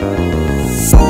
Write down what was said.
Música